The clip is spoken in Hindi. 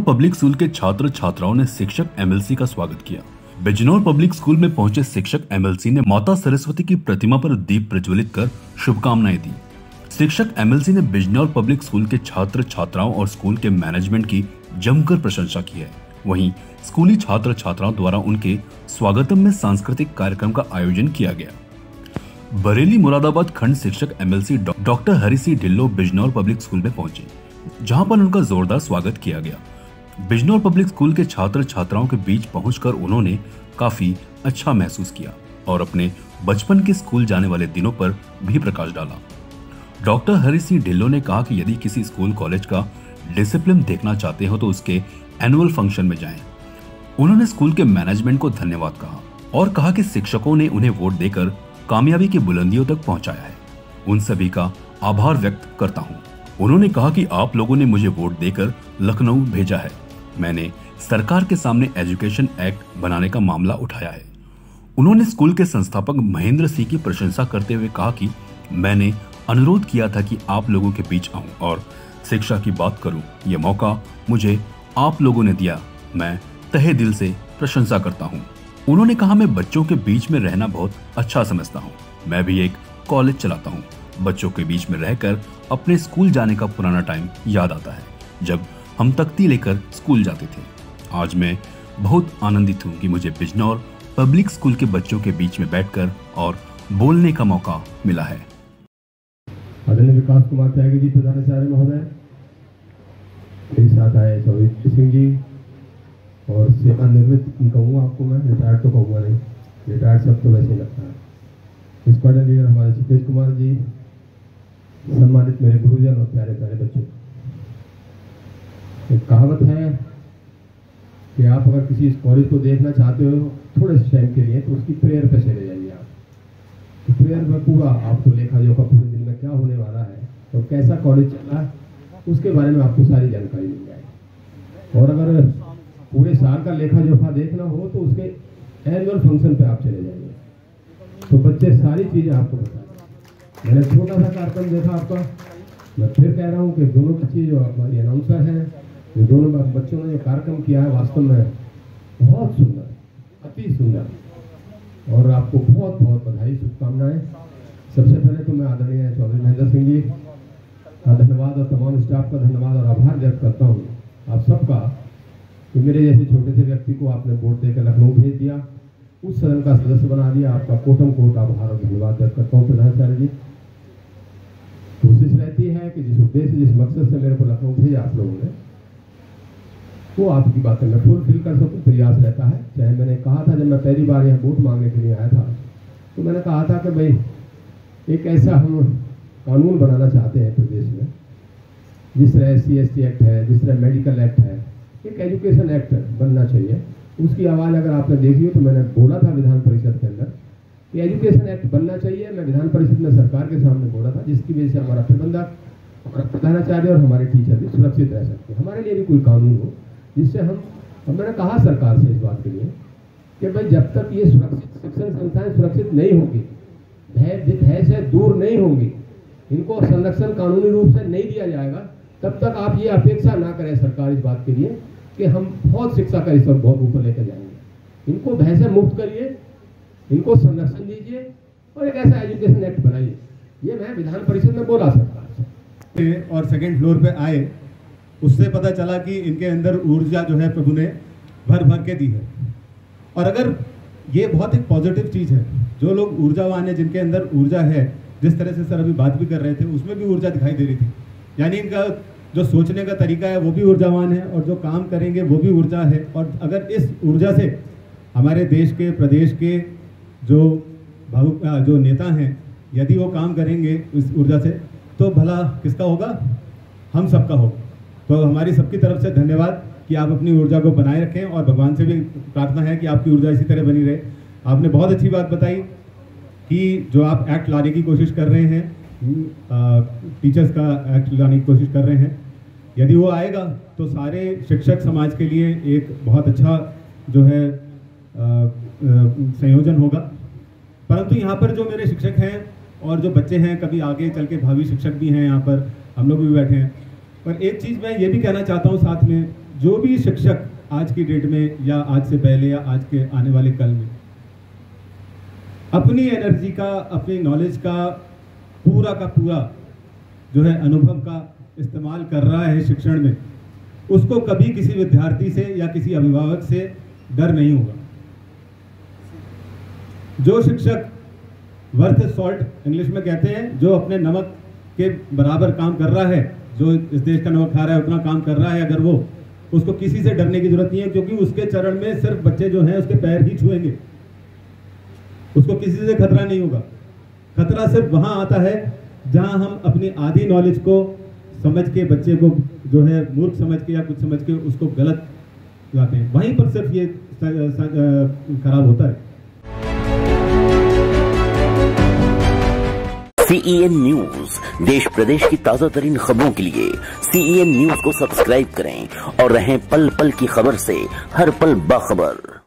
बिजनौर पब्लिक स्कूल के छात्र छात्राओं ने शिक्षक एमएलसी का स्वागत किया। बिजनौर पब्लिक स्कूल में पहुँचे शिक्षक एमएलसी ने माता सरस्वती की प्रतिमा पर दीप प्रज्वलित कर शुभकामनाएँ दी। शिक्षक एमएलसी ने बिजनौर पब्लिक स्कूल के छात्र छात्राओं और स्कूल के मैनेजमेंट की जमकर प्रशंसा की है। वहीं स्कूली छात्र छात्राओं द्वारा उनके स्वागतम में सांस्कृतिक कार्यक्रम का आयोजन किया गया। बरेली मुरादाबाद खंड शिक्षक MLC doctor Hari Singh Dhillon Bijnor public school में पहुँचे, जहाँ पर उनका जोरदार स्वागत किया गया। बिजनौर पब्लिक स्कूल के छात्र छात्राओं के बीच पहुंचकर उन्होंने काफ़ी अच्छा महसूस किया और अपने बचपन के स्कूल जाने वाले दिनों पर भी प्रकाश डाला। डॉक्टर हरि सिंह ढिल्लो ने कहा कि यदि किसी स्कूल कॉलेज का डिसिप्लिन देखना चाहते हो तो उसके एनुअल फ़ंक्शन में जाएँ। उन्होंने स्कूल के मैनेजमेंट को धन्यवाद कहा और कहा कि शिक्षकों ने उन्हें वोट देकर कामयाबी की बुलंदियों तक पहुँचाया है। उन सभी का आभार व्यक्त करता हूँ। उन्होंने कहा कि आप लोगों ने मुझे वोट देकर लखनऊ भेजा है। मैंने सरकार के सामने एजुकेशन एक्ट बनाने का मामला उठाया है। उन्होंने स्कूल के संस्थापक महेंद्र सिंह की प्रशंसा करते हुए कहा कि मैंने अनुरोध किया था कि आप लोगों के बीच आऊँ और शिक्षा की बात करूँ। ये मौका मुझे आप लोगों ने दिया। मैं तहे दिल से प्रशंसा करता हूँ। उन्होंने कहा, मैं बच्चों के बीच में रहना बहुत अच्छा समझता हूँ। मैं भी एक कॉलेज चलाता हूँ। बच्चों के बीच में रहकर अपने स्कूल जाने का पुराना टाइम याद आता है। जब हम तख्ती लेकर स्कूल जाते थे। आज मैं बहुत आनंदित हूँ कि मुझे बिजनौर पब्लिक स्कूल के बच्चों के बीच में बैठकर और बोलने का मौका मिला है। आदरणीय विकास कुमार त्यागी जी प्रधानाचार्य महोदय। मेरे साथ आए चौधरी सिंह जी और सेवानिवृत्त कहूँगा आपको मैं रिटायर्ड तो कहूँगा नहीं रिटायर्ड सब तो वैसे ही लगता है। स्क्वाडन लीडर हमारे सुकेश कुमार जी, सम्मानित मेरे गुरुजन और प्यारे प्यारे बच्चों। एक कहावत है कि आप अगर किसी इस कॉलेज को देखना चाहते हो थोड़े से टाइम के लिए तो उसकी प्रेयर पे चले जाइए आप। तो प्रेयर में पूरा आपको लेखा जोखा पूरे दिन में क्या होने वाला है और कैसा कॉलेज चला उसके बारे में आपको सारी जानकारी मिल जाएगी। और अगर पूरे साल का लेखा जोखा देखना हो तो उसके एनुअल फ़ंक्शन पे आप चले जाइए। तो बच्चे सारी चीज़ें आपको बता मैंने छोटा सा कार्यक्रम देखा आपका। मैं फिर कह रहा हूँ कि दोनों बच्चे जो हमारी अनाउंसर हैं जो दोनों बच्चों ने जो कार्यक्रम किया है, वास्तव में बहुत सुंदर, अति सुंदर। और आपको बहुत बहुत बधाई, शुभकामनाएँ। सबसे पहले तो मैं आदरणीय चौधरी महेंद्र सिंह जी का धन्यवाद और तमाम स्टाफ का धन्यवाद और आभार व्यक्त करता हूँ। आप सबका कि मेरे जैसे छोटे से व्यक्ति को आपने वोट देकर लखनऊ भेज दिया, उस सदन का सदस्य बना दिया, आपका कोटम कोट आभार और धन्यवाद व्यक्त करता हूँ। प्रधानाचार्य जी, कोशिश रहती है कि जिस उद्देश्य, जिस मकसद से मेरे को लखनऊ भेजा आप लोगों ने वो आपकी बातें मैं फुलफिल कर सकूँ प्रयास रहता है। चाहे मैंने कहा था जब मैं पहली बार यहाँ वोट मांगने के लिए आया था तो मैंने कहा था कि भाई, एक ऐसा हम कानून बनाना चाहते हैं प्रदेश में, जिस तरह एस सी एक्ट है, जिस तरह मेडिकल एक्ट है, एक एजुकेशन एक्ट बनना चाहिए। उसकी आवाज़ अगर आपने देखी हो तो मैंने बोला था विधान परिषद के अंदर कि एजुकेशन एक्ट बनना चाहिए। मैं विधान परिषद में सरकार के सामने बोला था, जिसकी वजह से हमारा प्रबंधक, हमारा प्रधानाचार्य और हमारे टीचर भी सुरक्षित रह सकते हैं। हमारे लिए भी कोई कानून हो जिससे हम और मैंने कहा सरकार से इस बात के लिए कि भाई जब तक ये सुरक्षित शिक्षण संस्थाएँ सुरक्षित नहीं होंगी, भय भय से दूर नहीं होंगी, इनको संरक्षण कानूनी रूप से नहीं दिया जाएगा, तब तक आप ये अपेक्षा ना करें सरकार इस बात के लिए कि हम बहुत शिक्षा का स्तर बहुत ऊपर लेकर जाएँगे। इनको भय से मुक्त करिए, इनको संरक्षण दीजिए और एक ऐसा एजुकेशन एक्ट बनाइए। ये मैं विधान परिषद में बोला सरकार से। और सेकेंड फ्लोर पे आए उससे पता चला कि इनके अंदर ऊर्जा जो है प्रभु ने भर भर के दी है। और अगर ये बहुत एक पॉजिटिव चीज़ है, जो लोग ऊर्जावान है, जिनके अंदर ऊर्जा है, जिस तरह से सर अभी बात भी कर रहे थे, उसमें भी ऊर्जा दिखाई दे रही थी। यानी इनका जो सोचने का तरीका है, वो भी ऊर्जावान है, और जो काम करेंगे, वो भी ऊर्जा है। और अगर इस ऊर्जा से हमारे देश के, प्रदेश के जो भावुक जो नेता हैं, यदि वो काम करेंगे इस ऊर्जा से तो भला किसका होगा? हम सबका होगा। तो हमारी सबकी तरफ़ से धन्यवाद कि आप अपनी ऊर्जा को बनाए रखें और भगवान से भी प्रार्थना है कि आपकी ऊर्जा इसी तरह बनी रहे। आपने बहुत अच्छी बात बताई कि जो आप एक्ट लाने की कोशिश कर रहे हैं टीचर्स का एक्ट लाने की कोशिश कर रहे हैं, यदि वो आएगा तो सारे शिक्षक समाज के लिए एक बहुत अच्छा जो है संयोजन होगा। परंतु यहाँ पर जो मेरे शिक्षक हैं और जो बच्चे हैं, कभी आगे चल के भावी शिक्षक भी हैं यहाँ पर, हम लोग भी बैठे हैं। पर एक चीज़ मैं ये भी कहना चाहता हूँ साथ में, जो भी शिक्षक आज की डेट में या आज से पहले या आज के आने वाले कल में, अपनी एनर्जी का, अपनी नॉलेज का, पूरा का पूरा जो है अनुभव का इस्तेमाल कर रहा है शिक्षण में, उसको कभी किसी विद्यार्थी से या किसी अभिभावक से डर नहीं होगा। जो शिक्षक वर्थ सॉल्ट इंग्लिश में कहते हैं, जो अपने नमक के बराबर काम कर रहा है जो इस देश का नमक खा रहा है, उतना काम कर रहा है, अगर वो, उसको किसी से डरने की ज़रूरत नहीं है, क्योंकि उसके चरण में सिर्फ़ बच्चे जो हैं, उसके पैर ही छुएँगे। उसको किसी से खतरा नहीं होगा। खतरा सिर्फ़ वहाँ आता है, जहाँ हम अपनी आधी नॉलेज को समझ के, बच्चे को जो है, मूर्ख समझ के या कुछ समझ के उसको गलत लाते हैं। वहीं पर सिर्फ़ ये खराब होता है। सीईएन न्यूज़ देश प्रदेश की ताज़ा तरीन खबरों के लिए सीईएन न्यूज़ को सब्सक्राइब करें और रहें पल पल की खबर से हर पल बाखबर।